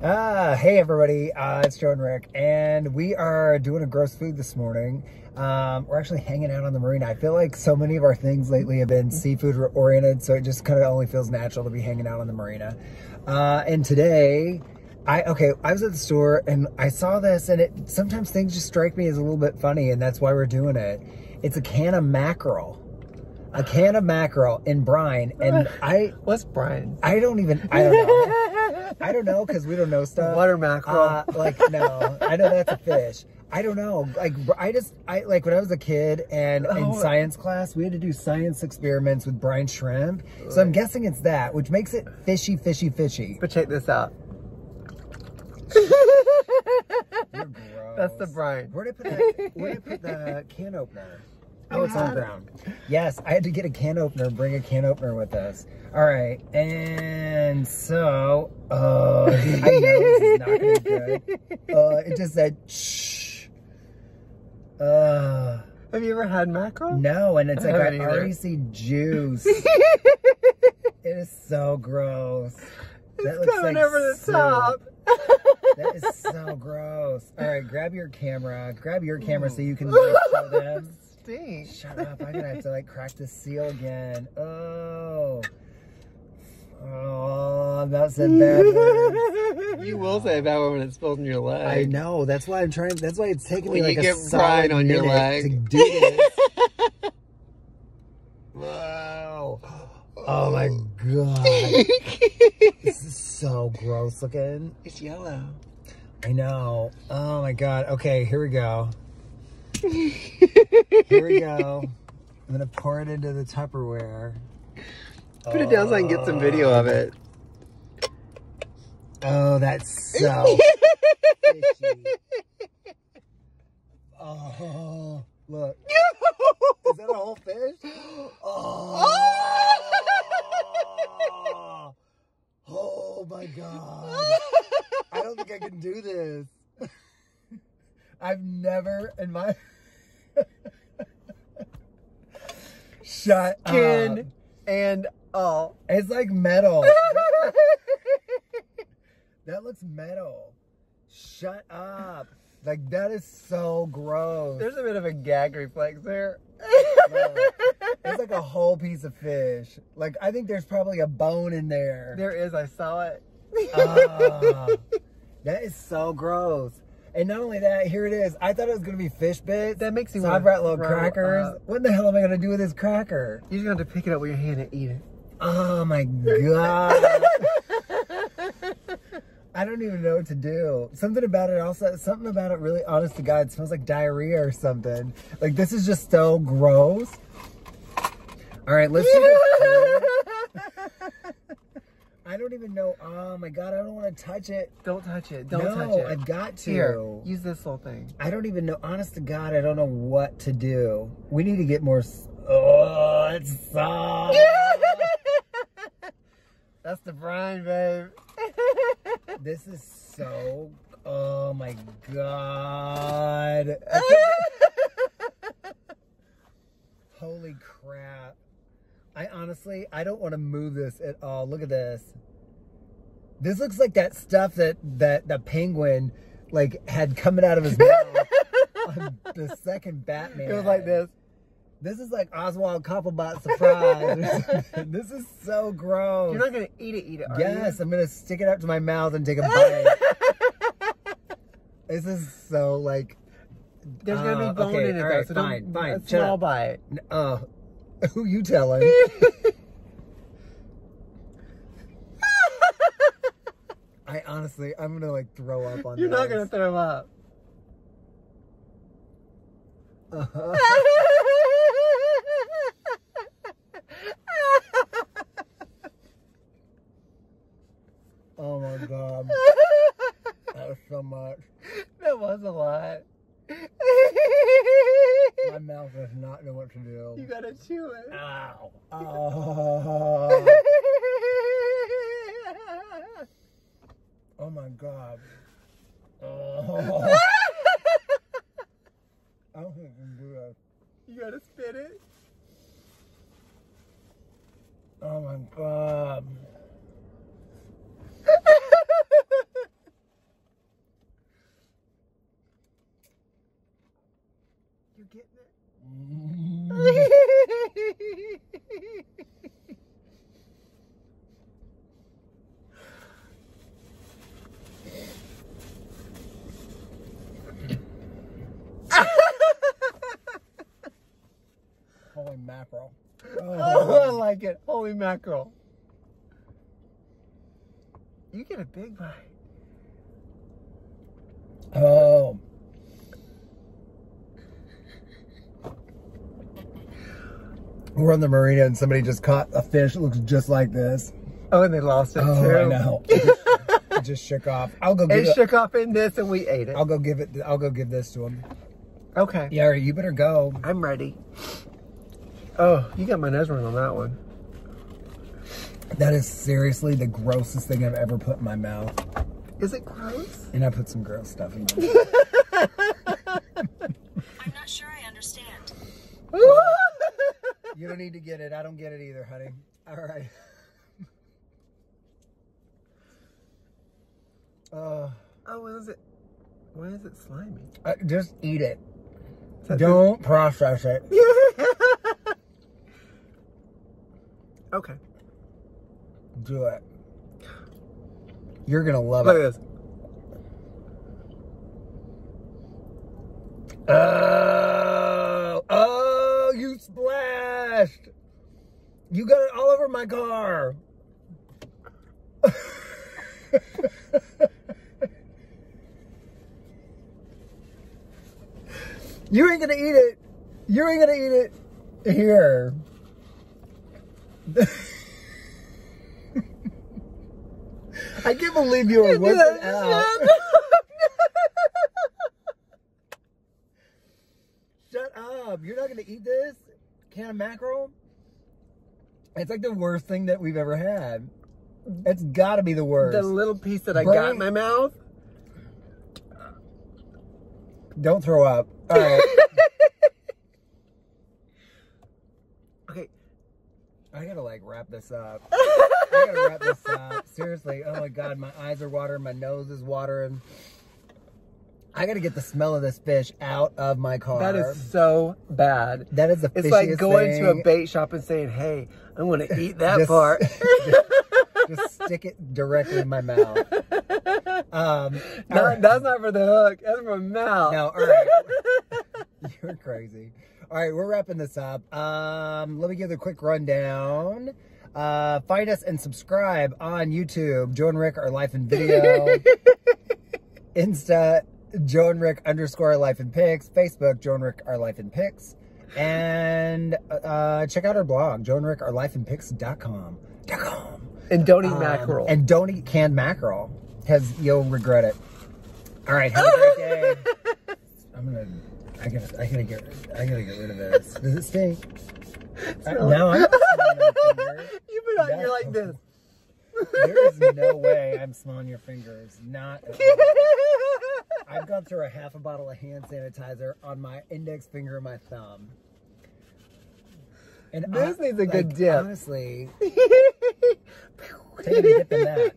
Ah, hey everybody, uh, it's Joe and Rick, and we are doing a gross food this morning. Um, we're actually hanging out on the marina. I feel like so many of our things lately have been seafood oriented, so it just kind of only feels natural to be hanging out on the marina. Uh, and today, I okay, I was at the store and I saw this, and it sometimes things just strike me as a little bit funny, and that's why we're doing it. It's a can of mackerel a can of mackerel in brine and I What's brine? I don't even I don't know. I don't know because we don't know stuff. Water mackerel. Uh, like no, I know that's a fish. I don't know. Like I just I like when I was a kid and in Oh. science class we had to do science experiments with brine shrimp. So I'm guessing it's that, which makes it fishy, fishy, fishy. But check this out. That's the brine. Where did I put that? Where did I put the can opener? Oh, it's on the ground. Yes, I had to get a can opener. Bring a can opener with us. All right, and so uh, I know this is not gonna be good. Uh, it just said shh. Uh, Have you ever had mackerel? no, and it's I like I either. already see juice. it is so gross. That looks Coming like over the soup. top. That is so gross. All right, grab your camera. Grab your camera so you can like, show them. Stink. Shut up. I'm gonna have to like crack the seal again. Oh. Oh, that's a bad word. You will say a bad word when it spills in your leg. I know. That's why I'm trying. That's why it's taking me When like a get solid brine on your minute leg. to do this. wow. Oh my god. this is so gross looking. It's yellow. I know. Oh my god. Okay, here we go. Here we go. I'm gonna pour it into the Tupperware. Put it down so I can get some video of it. Oh, oh that's so fishy. Oh, look. Is that a whole fish? Oh. Oh my god. I don't think I can do this. I've never in my Shut up. And all. It's like metal. that looks metal. Shut up. Like that is so gross. There's a bit of a gag reflex there. It's like a whole piece of fish. Like I think there's probably a bone in there. There is, I saw it. Ah, that is so gross. And not only that, here it is. I thought it was gonna be fish bits. That makes me so I wanna brought little crackers. up. What the hell am I gonna do with this cracker? You're just gonna have to pick it up with your hand and eat it. Oh my god. I don't even know what to do. Something about it also, something about it really, honest to God, smells like diarrhea or something. Like this is just so gross. All right, let's do this. I don't even know. Oh my God, I don't want to touch it. Don't touch it. Don't no, touch it. I've got to. Here, use this little thing. I don't even know. Honest to God, I don't know what to do. We need to get more. Oh, it's soft. That's the brine, babe. This is so. Oh my god. Holy crap. I honestly, I don't want to move this at all. Look at this. This looks like that stuff that that the penguin like had coming out of his mouth on the second Batman. It was like this. This is like Oswald Cobblepot surprise. this is so gross. You're not gonna eat it, eat it, are Yes, you? I'm gonna stick it up to my mouth and take a bite. this is so like, There's gonna Uh, be bone okay, in it, all though, so fine, don't, fine, A small bite. uh, who you telling? I honestly, I'm gonna like throw up on You're this. not gonna throw up. Uh-huh. oh my god, that was so much. that was a lot. My mouth does not know what to do. you gotta chew it. Ow. Oh. oh my god. Oh. I don't think I can do that. you gotta spit it. Oh my god. getting it? Holy mackerel. Oh, I like it. Holy mackerel. You get a big bite. Oh. We're on the marina and somebody just caught a fish that looks just like this. Oh, and they lost it Oh, too. I know. It just, it just shook off. I'll go give It it. shook off in this and we ate it. I'll go give it. I'll go give this to him. Okay. Yeah, you better go. I'm ready. Oh, you got my nose ring on that one. That is seriously the grossest thing I've ever put in my mouth. Is it gross? And I put some gross stuff in my mouth. I'm not sure I understand. You don't need to get it. I don't get it either, honey. All right. Uh, oh, what is it? Why is it slimy? uh, just eat it. Don't process it. Okay. Do it. You're gonna love Look it. at this. Oh, oh, you splashed. You got it all over my car. you ain't gonna eat it. You ain't gonna eat it here. I can't believe you were whipping out. Shut up. You're not going to eat this can of mackerel? It's like the worst thing that we've ever had. It's got to be the worst. the little piece that I got in my mouth. Don't throw up. All right. Okay. I got to like wrap this up. I got to wrap this up. Seriously. Oh my God. My eyes are watering. My nose is watering. I got to get the smell of this fish out of my car. That is so bad. That is the It's like going to a bait shop and saying, "Hey, I want to eat that Just- part." Just stick it directly in my mouth. Um, No, right. That's not for the hook. That's for my mouth. No, all right. You're crazy. All right, we're wrapping this up. Um, let me give the quick rundown. Uh, find us and subscribe on YouTube, Joe and Rick, our life in video. Insta, Joe and Rick underscore life in pics. Facebook, Joe and Rick, our life in pics. And uh, check out our blog, Joe and Rick, our life in pics.com. .com. and don't eat Um, mackerel. And don't eat canned mackerel because you'll regret it. All right, have a great day. I'm gonna, I gotta, I gotta get, I gotta get rid of this. Does it stink? Uh, no, I'm not smelling my you put on you're like this. There is no way I'm smelling your fingers. Not. At all. I've gone through a half a bottle of hand sanitizer on my index finger and my thumb. And This I- needs a good dip. Honestly, take a dip in that.